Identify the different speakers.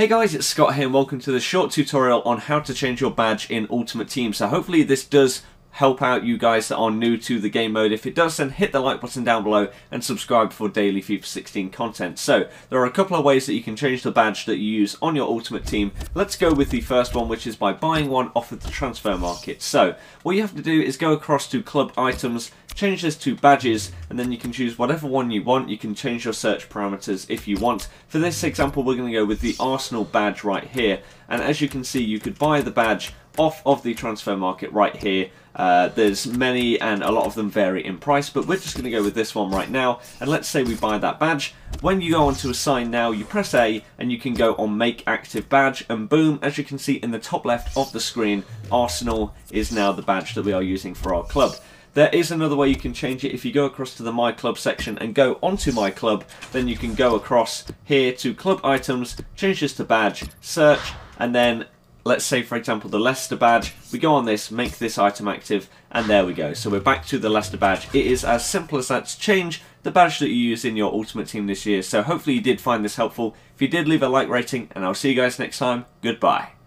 Speaker 1: Hey guys, it's Scott here and welcome to the short tutorial on how to change your badge in Ultimate Team. So hopefully this does help out you guys that are new to the game mode. If it does, then hit the like button down below and subscribe for daily FIFA 16 content. So, there are a couple of ways that you can change the badge that you use on your Ultimate Team. Let's go with the first one, which is by buying one off of the transfer market. So, what you have to do is go across to Club Items, change this to badges and then you can choose whatever one you want. You can change your search parameters if you want. For this example we're going to go with the Arsenal badge right here. And as you can see you could buy the badge off of the transfer market right here uh, there's many and a lot of them vary in price but we're just going to go with this one right now and let's say we buy that badge when you go on to assign now you press A and you can go on make active badge and boom as you can see in the top left of the screen Arsenal is now the badge that we are using for our club there is another way you can change it. If you go across to the My Club section and go onto My Club, then you can go across here to Club Items, change this to Badge, Search, and then let's say for example the Leicester badge, we go on this, make this item active, and there we go. So we're back to the Leicester badge. It is as simple as that to change the badge that you use in your Ultimate Team this year. So hopefully you did find this helpful. If you did, leave a like rating, and I'll see you guys next time. Goodbye.